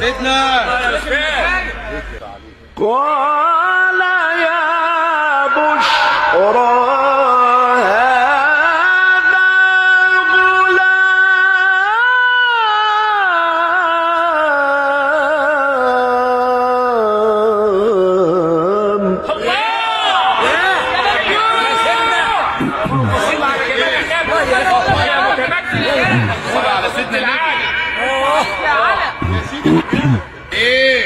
سيدنا قال يا بشرى هذا غلام. صلى على سيدنا النبي ايه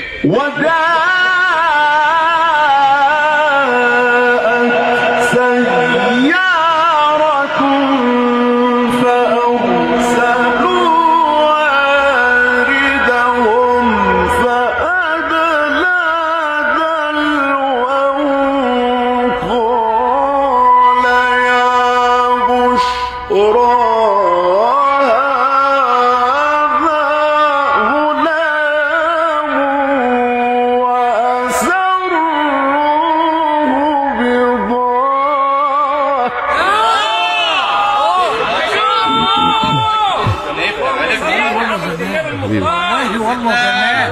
والله والله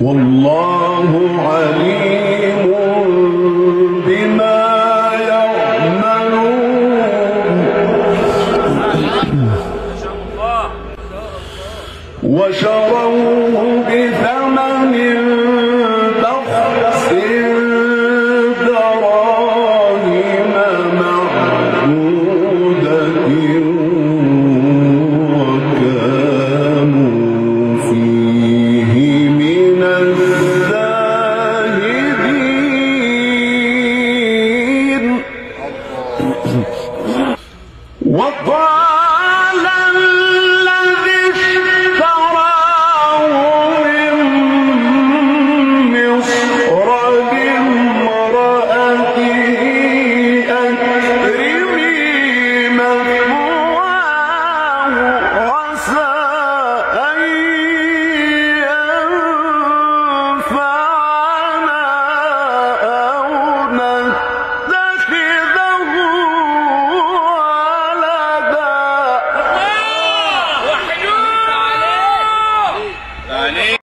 والله عليم بما يعملون. وشروه بثمن What?